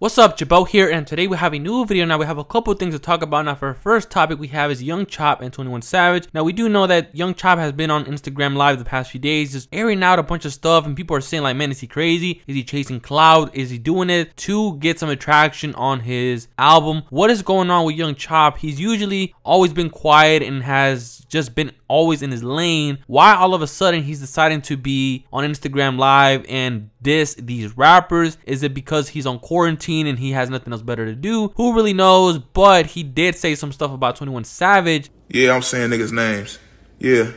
What's up, Girbaud here, and today we have a new video. Now we have a couple things to talk about. Now for our first topic we have is Young Chop and 21 Savage. Now we do know that Young Chop has been on Instagram Live the past few days, just airing out a bunch of stuff, and people are saying like, man, is he crazy? Is he chasing cloud? Is he doing it to get some attraction on his album? What is going on with Young Chop? He's usually always been quiet and has just been always in his lane. Why all of a sudden he's deciding to be on Instagram Live and diss these rappers? Is it because he's on quarantine and he has nothing else better to do? Who really knows? But he did say some stuff about 21 Savage. Yeah, I'm saying niggas' names. Yeah.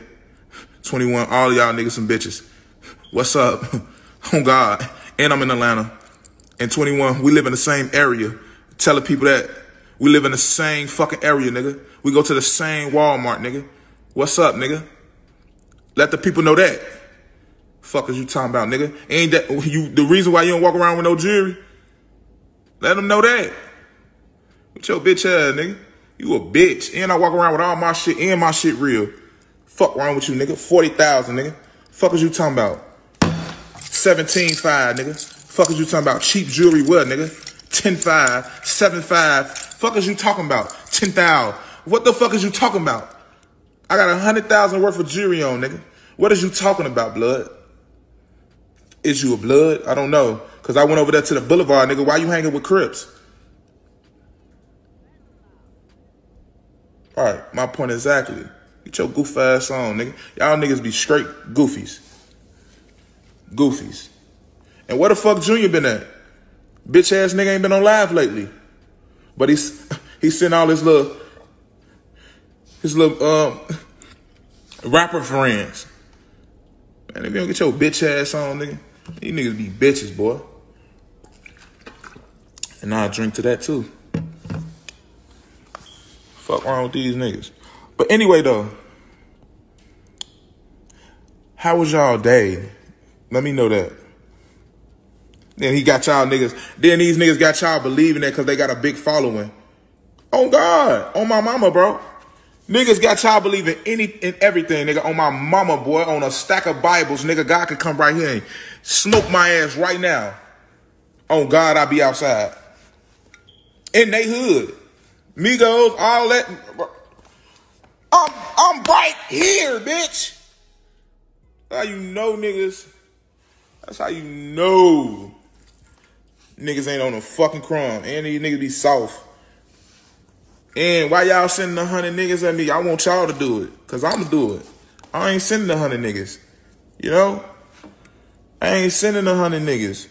21, all y'all niggas some bitches. What's up? oh God. And I'm in Atlanta. And 21, we live in the same area. Telling people that we live in the same fucking area, nigga. We go to the same Walmart, nigga. What's up, nigga? Let the people know that. Fuck is you talking about, nigga? Ain't that you the reason why you don't walk around with no jewelry? Let them know that. With your bitch ass, nigga. You a bitch. And I walk around with all my shit and my shit real. Fuck wrong with you, nigga. 40,000, nigga. Fuck is you talking about? 17.5, nigga. Fuck is you talking about? Cheap jewelry what, nigga? 10.5, 7.5. Fuck is you talking about? 10,000. What the fuck is you talking about? I got a hundred thousand worth of jewelry on, nigga. What is you talking about, blood? Is you a blood? I don't know. Cause I went over there to the boulevard, nigga. Why you hanging with Crips? All right, my point exactly. Get your goof ass on, nigga. Y'all niggas be straight goofies. Goofies. And where the fuck Junior been at? Bitch ass nigga ain't been on live lately. But he's he's sent all his little his little um rapper friends. Man, if you don't get your bitch ass on, nigga, these niggas be bitches, boy. And I drink to that too. Fuck wrong with these niggas. But anyway though, how was y'all day? Let me know that. Then he got y'all niggas. Then these niggas got y'all believing that because they got a big following. Oh God, on my mama, bro. Niggas got y'all believing any in everything, nigga. On my mama, boy, on a stack of Bibles, nigga. God could come right here and smoke my ass right now. On God, I be outside. In they hood. Migos, all that. I'm, I'm right here, bitch. That's How you know, niggas? That's how you know. Niggas ain't on a fucking crumb. And these niggas be soft. And why y'all sending a hundred niggas at me? I want y'all to do it. Cause I'ma do it. I ain't sending a hundred niggas. You know? I ain't sending a hundred niggas.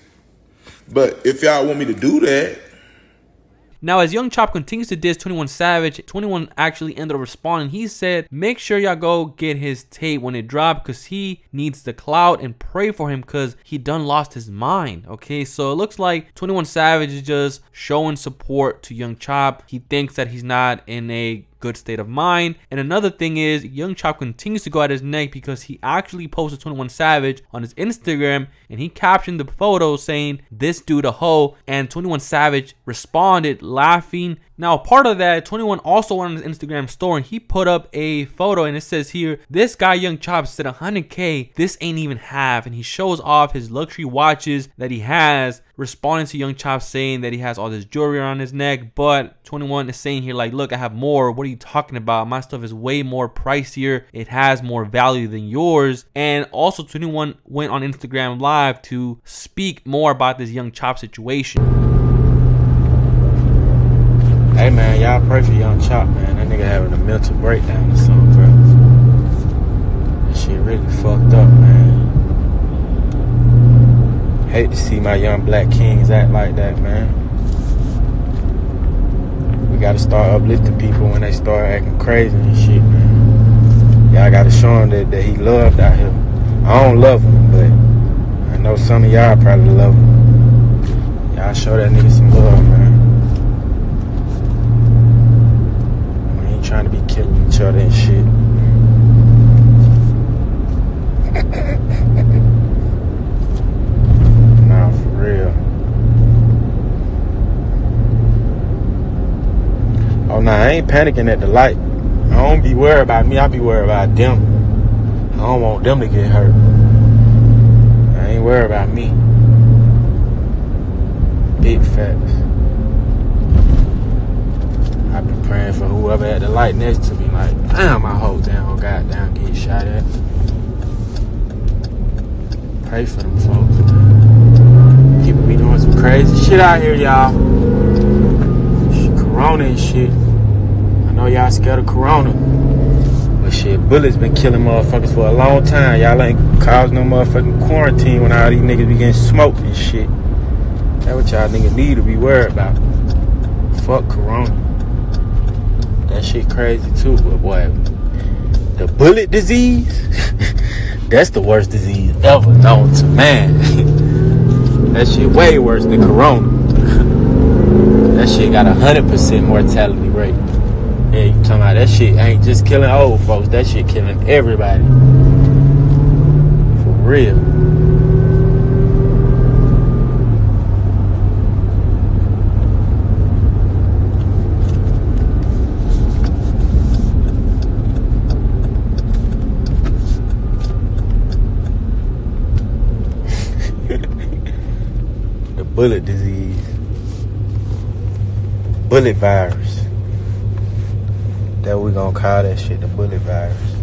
But if y'all want me to do that, now, as Young Chop continues to diss 21 Savage, 21 actually ended up responding. He said, make sure y'all go get his tape when it dropped because he needs the clout and pray for him because he done lost his mind. Okay, so it looks like 21 Savage is just showing support to Young Chop. He thinks that he's not in a good state of mind. And another thing is, Young Chop continues to go at his neck because he actually posted 21 Savage on his Instagram and he captioned the photo saying, This dude a hoe. And 21 Savage responded laughing. Now, part of that, 21 also went on his Instagram store and he put up a photo and it says here, This guy Young Chop said 100k, this ain't even half. And he shows off his luxury watches that he has, responding to Young Chop saying that he has all this jewelry around his neck. But 21 is saying here, like, look, I have more. What are you talking about? My stuff is way more pricier. It has more value than yours. And also 21 went on Instagram live to speak more about this Young Chop situation. Hey man, y'all pray for Young Chop, man. That nigga having a mental breakdown or something, bro. That shit really fucked up, man. Hate to see my young black kings act like that, man. We gotta start uplifting people when they start acting crazy and shit, man. Y'all gotta show him that, that he loved out here. I don't love him, but I know some of y'all probably love him. Y'all show that nigga some love, man. We ain't trying to be killing each other and shit. nah, for real. Oh, nah, I ain't panicking at the light. I don't be worried about me. I be worried about them. I don't want them to get hurt. I ain't worried about me. Big facts. Praying for whoever had the light next to me. Like, damn, I hope they goddamn get shot at. Pray for them folks. People be doing some crazy shit out here, y'all. Corona and shit. I know y'all scared of Corona. But shit, bullets been killing motherfuckers for a long time. Y'all ain't caused no motherfucking quarantine when all these niggas be getting smoked and shit. That's what y'all niggas need to be worried about. Fuck Corona. That shit crazy too, but boy, the bullet disease, that's the worst disease ever known to man. that shit way worse than Corona. that shit got a hundred percent mortality rate. Yeah, you talking about that shit ain't just killing old folks, that shit killing everybody. For real. the bullet disease. Bullet virus. That we gonna call that shit the bullet virus.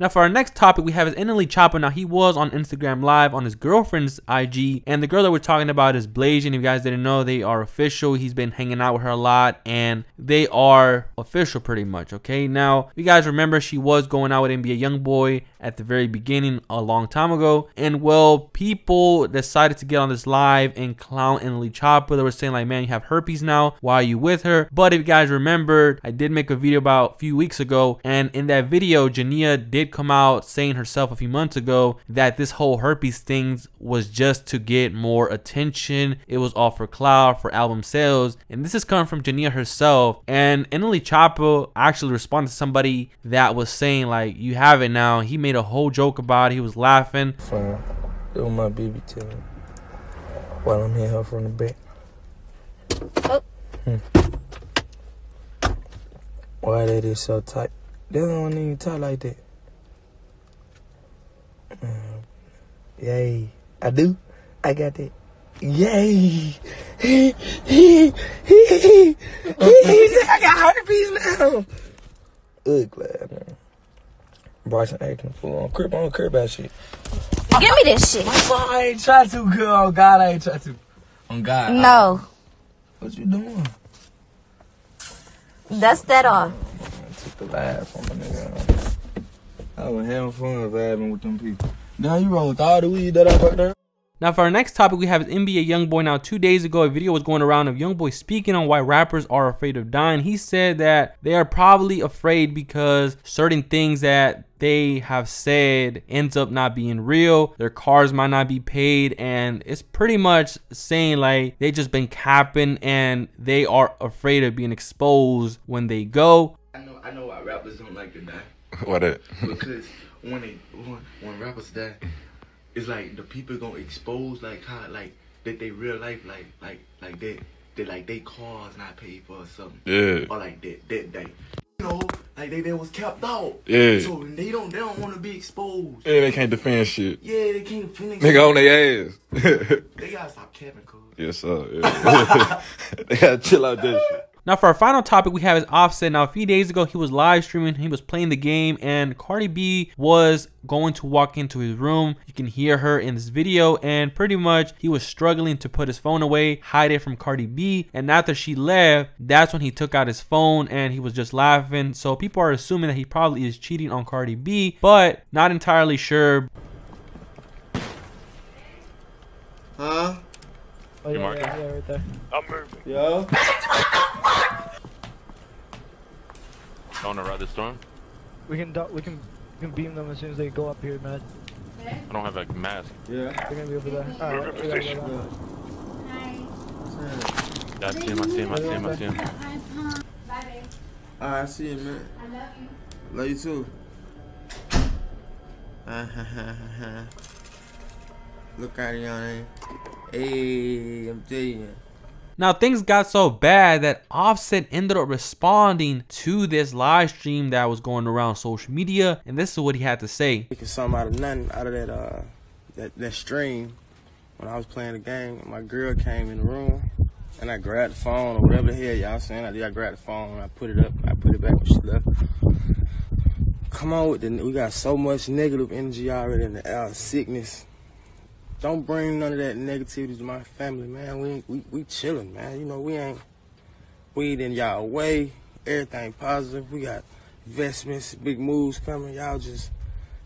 Now, for our next topic, we have is NLE Choppa. Now, he was on Instagram Live on his girlfriend's IG, and the girl that we're talking about is Blasian. If you guys didn't know, they are official. He's been hanging out with her a lot, and they are official pretty much. Okay, now you guys remember she was going out with NBA YoungBoy at the very beginning a long time ago, and well, people decided to get on this live and clown NLE Choppa. They were saying like, "Man, you have herpes now. Why are you with her?" But if you guys remember, I did make a video about a few weeks ago, and in that video, Jania did come out saying herself a few months ago that this whole herpes thing was just to get more attention. It was all for cloud, for album sales. And this is coming from Jania herself. And NLE Choppa actually responded to somebody that was saying, like, you have it now. He made a whole joke about it. He was laughing. Fine. Doing my baby to me while I'm here from the back. Oh. Hmm. Why that is so tight? They don't even tight like that. Mm. Yay. I do. I got that. Yay. I got herpes now. Ugly, man. Bryson acting fool on crib on that shit. Give me this shit. I ain't try to, girl. On God, I ain't try to. On God. No. What you doing? Dust that off. I took the laugh from a nigga. I was having fun vibing with them people. Now you roll with all the weed that I got there? Now, for our next topic, we have NBA YoungBoy. Now, two days ago, a video was going around of YoungBoy speaking on why rappers are afraid of dying. He said that they are probably afraid because certain things that they have said ends up not being real. Their cars might not be paid, and it's pretty much saying like they just been capping and they are afraid of being exposed when they go. I know, I know why rappers don't like to die. What it? Because when they when, when rappers die, it's like the people gonna expose like how like that they real life like like like that that like they cars not paid for or something. Yeah. Or like that that they you know like they they was kept out. Yeah. So they don't they don't want to be exposed. Yeah, they can't defend shit. Yeah, they can't finish. Nigga on their ass. They gotta stop capping, cuz. yes, sir. Yeah. they gotta chill out that shit. Now, for our final topic, we have is Offset. Now, a few days ago, he was live streaming. He was playing the game, and Cardi B was going to walk into his room. You can hear her in this video, and pretty much he was struggling to put his phone away, hide it from Cardi B. And after she left, that's when he took out his phone and he was just laughing. So people are assuming that he probably is cheating on Cardi B, but not entirely sure. Huh? Oh, yeah, yeah, yeah, right there. I'm moving. Yo? On a ride the storm? We can do- we can we can beam them as soon as they go up here, man. I don't have a mask. Yeah. They're gonna be over there. Alright, we gotta go down. Yeah, I see him, I see him, I see him, I see him. Alright, I see you, man. I love you. Love you too. Look at you, man. Eh? Hey, I'm telling you. Now things got so bad that Offset ended up responding to this live stream that was going around social media, and this is what he had to say. Making something out of nothing, out of that uh that, that stream. when I was playing the game, my girl came in the room and I grabbed the phone or whatever the hell y'all saying. I did. I grabbed the phone I put it up. I put it back when she left. Come on with the. We got so much negative energy already in the air, sickness. Don't bring none of that negativity to my family, man. We we we chilling, man. You know we ain't we in y'all way. Everything positive. We got investments, big moves coming. Y'all just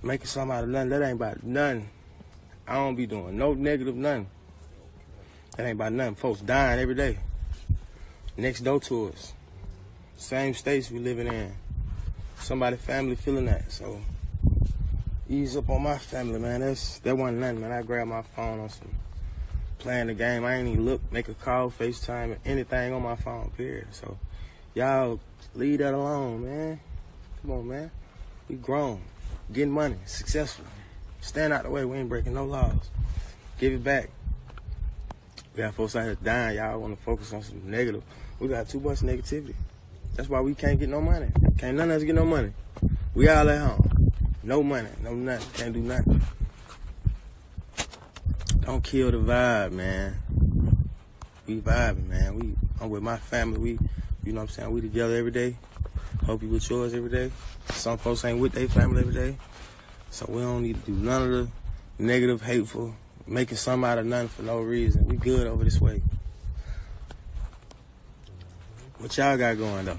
making something out of nothing. That ain't about nothing. I don't be doing no negative nothing. That ain't about nothing. Folks dying every day. Next door to us. Same states we living in. Somebody family feeling that. So ease up on my family, man. That's that wasn't nothing, man. I grabbed my phone on some playing the game. I ain't even look, make a call, FaceTime, anything on my phone, period. So y'all leave that alone, man. Come on, man. We grown. Getting money, successful. Stand out the way, we ain't breaking no laws. Give it back. We got folks out here dying. Y'all want to focus on some negative. We got too much negativity. That's why we can't get no money. Can't none of us get no money. We all at home. No money, no nothing. Can't do nothing. Don't kill the vibe, man. We vibing, man. We I'm with my family. We you know what I'm saying? We together every day. Hope you with yours every day. Some folks ain't with their family every day. So we don't need to do none of the negative, hateful, making some out of nothing for no reason. We good over this way. What y'all got going though?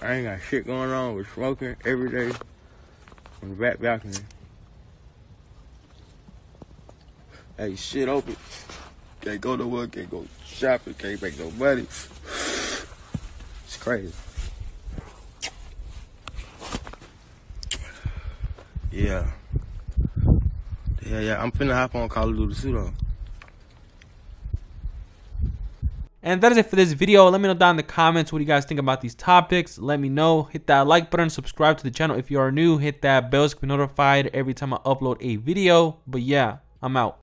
I ain't got shit going on. We're smoking every day on the back balcony. Hey, shit open. Can't go to work, can't go shopping, can't make no money. It's crazy. Yeah. Yeah, yeah. I'm finna hop on Call of Duty too though. And that is it for this video. Let me know down in the comments what you guys think about these topics. Let me know. Hit that like button. Subscribe to the channel if you are new. Hit that bell to be notified every time I upload a video. But yeah, I'm out.